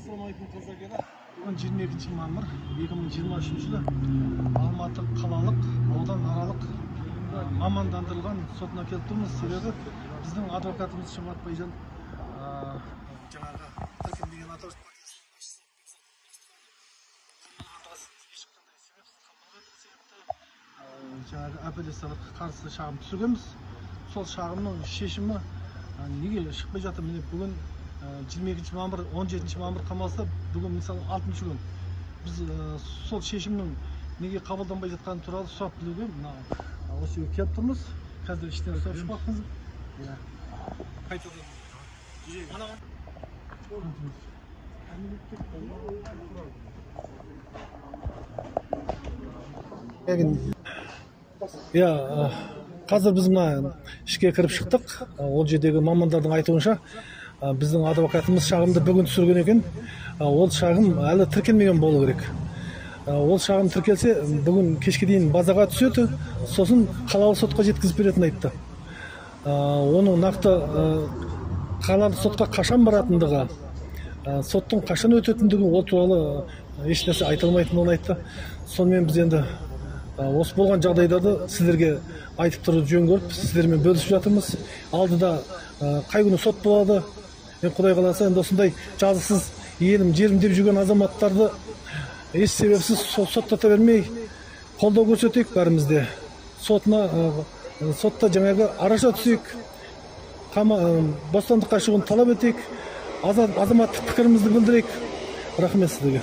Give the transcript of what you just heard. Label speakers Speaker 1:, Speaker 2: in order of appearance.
Speaker 1: ассалаумағалейкум қазақ бүгін жиырма екінші мамыр екі мың жиырма үшінші жылы алматы қалалық аудан аралық мамандандырылған сотына келіп тұрмыз себебі біздің адвокатымыз шымбат байжан жаңағы тіркелмеген жаңағы апелляциялық қарсы шағым түсіргенбіз сол шағымның шешімі неге шықпай жатыр міне бүгін жиырма екінші мамыр он жетінші мамыр қамалса бүгін мысалы алтыншы күн. Біз ә, сол шешімнің неге қабылданбай жатқаны туралы сұрап білуге мына осы жерге келіп тұрмыз. Қазір іштен сұрап шықпақпыз. Иә. Иә ә, қазір біз мына ішке кіріп шықтық. Ә, ол жердегі мамандардың айтуынша біздің адвокатымыз шағымды бүгін түсірген екен. Ол шағым әлі тіркелмеген болу керек. Ол шағым тіркелсе бүгін кешке дейін базаға түседі сосын қалалық сотқа жеткізіп беретінін айтты. Оның нақты қалалық сотқа қашан баратындығы соттың қашан өтетіндігі ол туралы ешнәрсе айта алмайтындығын айтты. Сонымен біз енді осы болған жағдайда сіздерге айтып тұруды жөн көріп сіздермен бөлісіп жатырмыз. Алдыда қай күні сот болады енді құдай қаласа енді осындай жазықсыз елім жерім деп жүрген азаматтарды еш себепсіз со- соттата бермей қолдау көрсетейік бәріміз де сотына сотта жаңағы араша түсейік бостандыққа шығуын талап етейік аза- азаматтық пікірімізді білдірейік. Рахмет сіздерге.